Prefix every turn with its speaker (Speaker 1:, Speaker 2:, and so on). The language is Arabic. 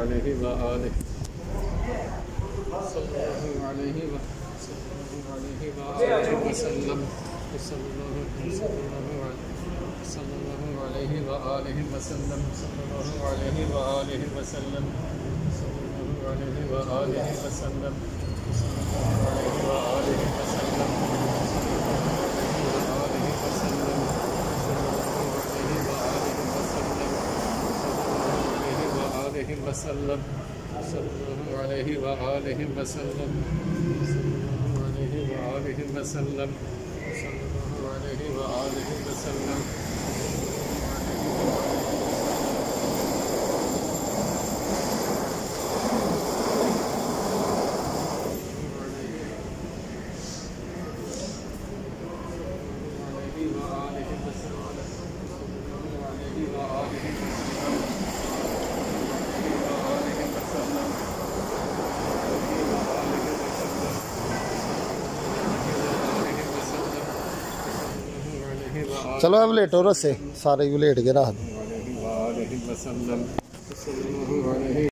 Speaker 1: عليه وآله. صلى الله عليه وآله وسلم. صلى الله صلى الله عليه وآله وسلم صلى الله عليه وآله وسلم صلى الله عليه وآله وسلم صلى الله عليه وآله وسلم وسلم وسلم وسلم وسلم
Speaker 2: चलो अब लेटो रस्से सारे भी लेट के रख दो